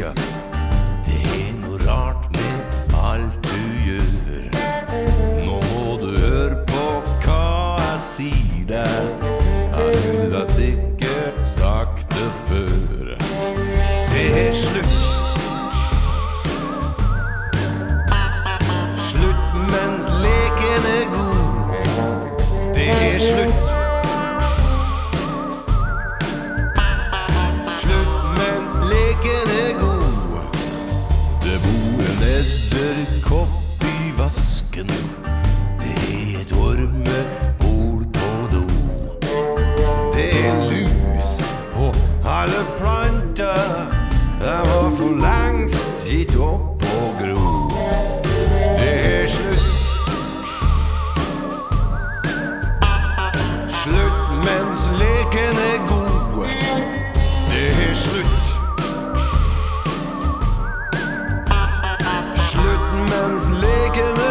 media. Alle planter. De var for lengst gitt opp å gro. Er mens leken er er mens leken er.